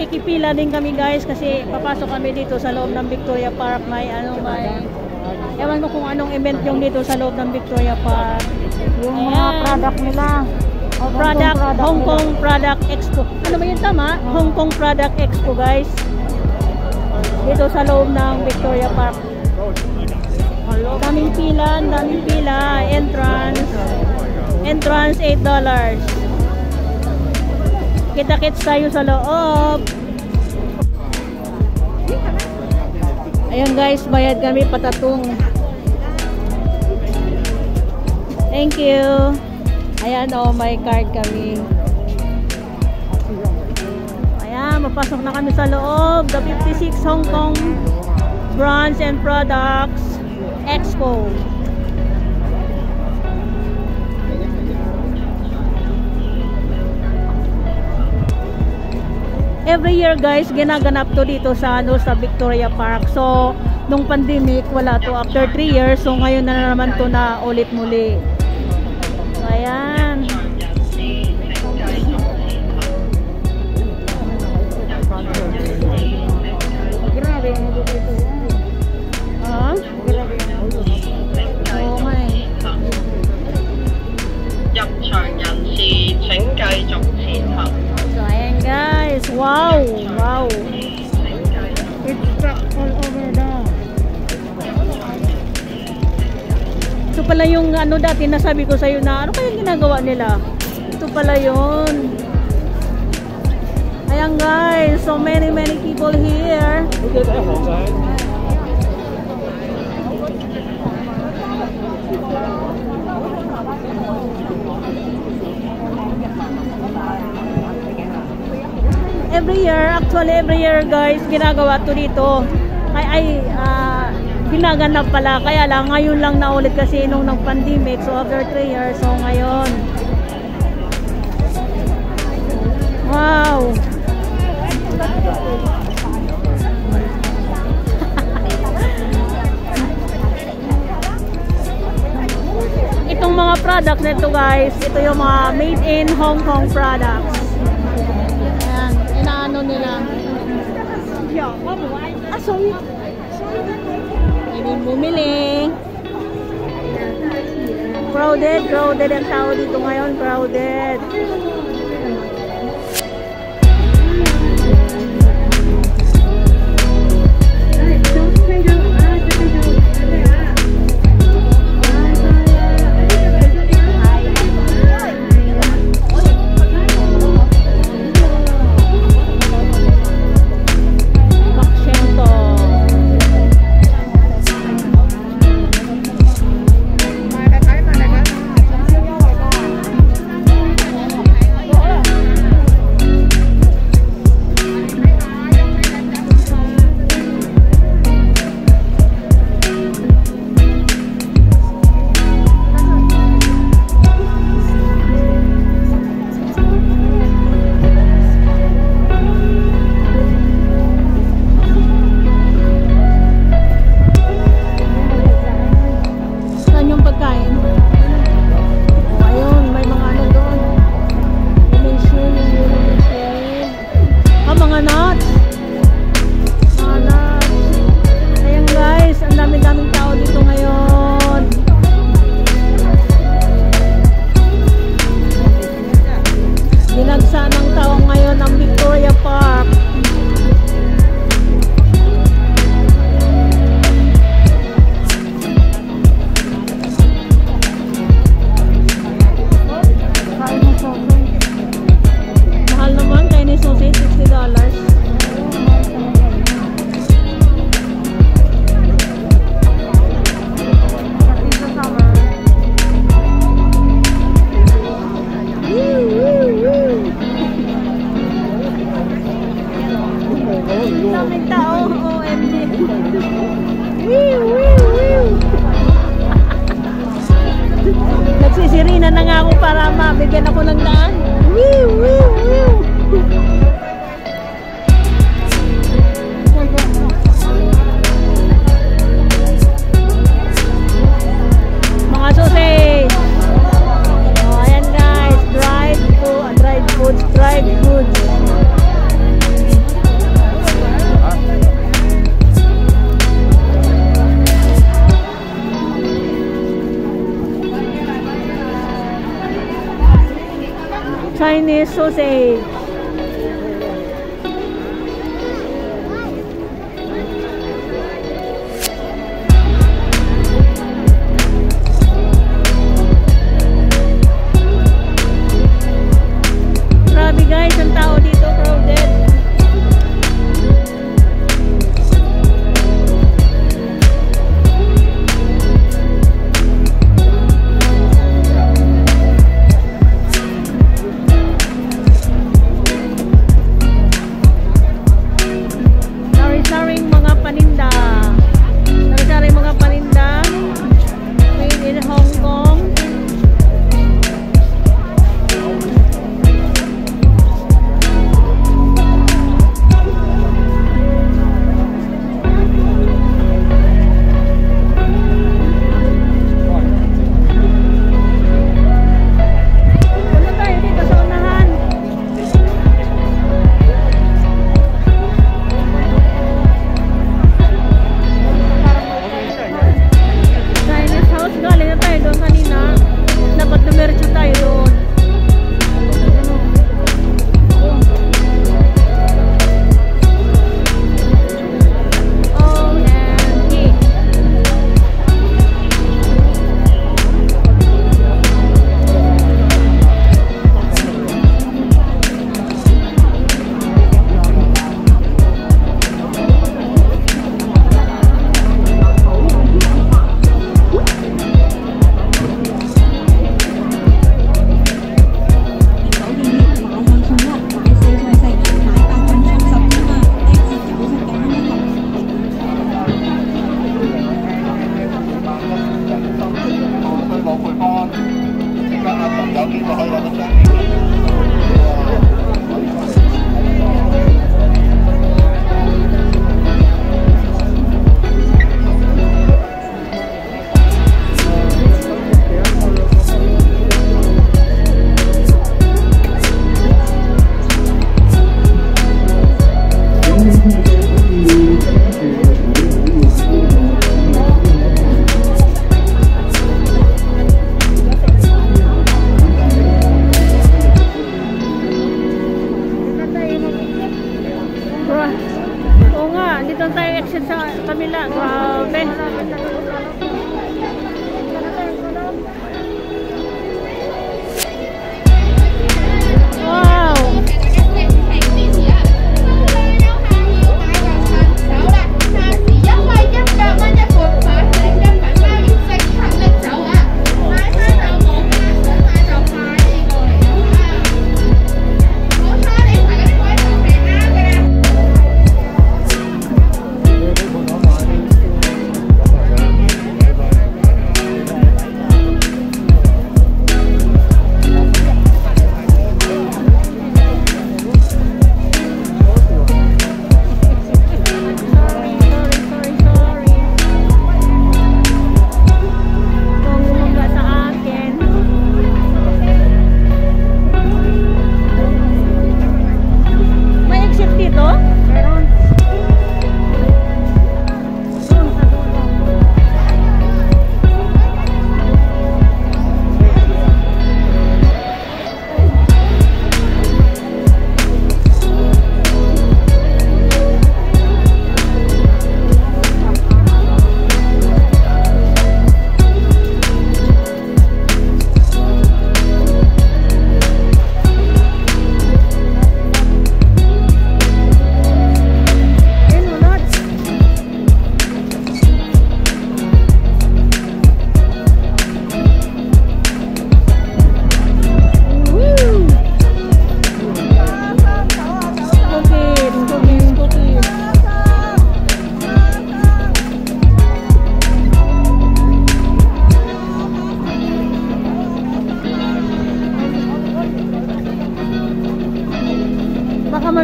nakikipila din kami guys kasi papasok kami dito sa loob ng Victoria Park. May ano may Ewan ko kung anong event yung dito sa loob ng Victoria Park. Yung mga product nila. O, product, product Hong nila. Kong Product Expo. Ano ba yun tama? Hong Kong Product Expo guys. Dito sa loob ng Victoria Park. Daming pila, daming pila. Entrance. Entrance $8. Kita-kits tayo sa loob. Ayan guys, bayad kami patatong. Thank you. Ayan oh, may card kami. Ayan, mapasok na kami sa loob. The 56 Hong Kong Brands and Products Expo. Every year guys, ginaganap to dito sa ano sa Victoria Park. So, nung pandemic, wala to after 3 years. So, ngayon na naman to na ulit muli. So, ayan. Ano dati nasabi ko sa'yo na ano kaya ginagawa nila? Ito pala yun. Ayan guys. So many many people here. every year, actually every year guys, ginagawa to dito. Ay, ay, ah, ginaganap pala. Kaya lang, ngayon lang na ulit kasi nung nag-pandemic. So, after 3 years, so ngayon. Wow! Itong mga products nito guys, ito yung mga made in Hong Kong products. Ayan, inaano nila. Ah, sorry. Hindi bumili. Crowded, crowded ang tao dito ngayon, crowded. Nagsisirina na nga ako para mabigyan ako ng daan. Woo, woo, woo. 说噻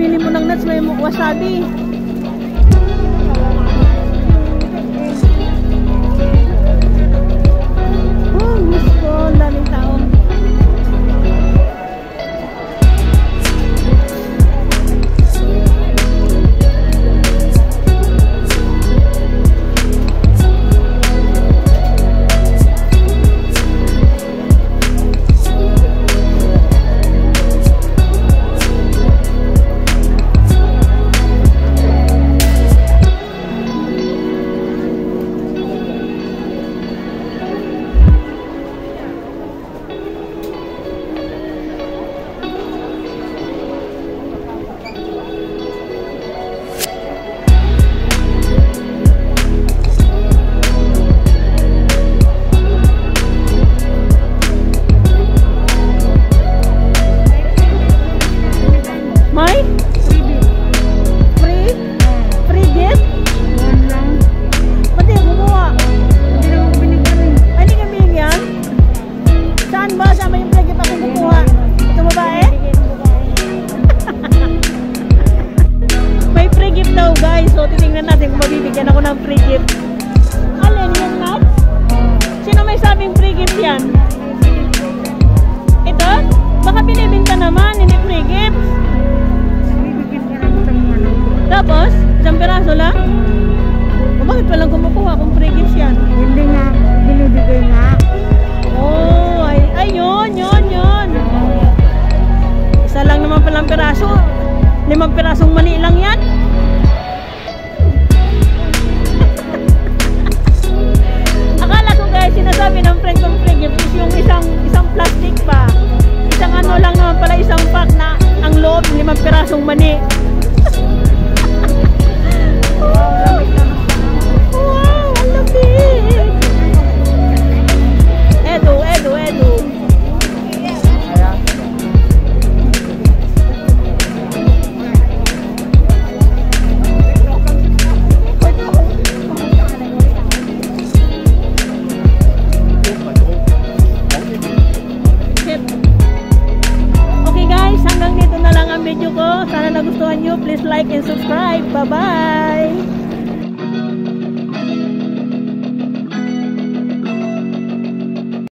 Baka mabili mo ng nuts, may wasabi.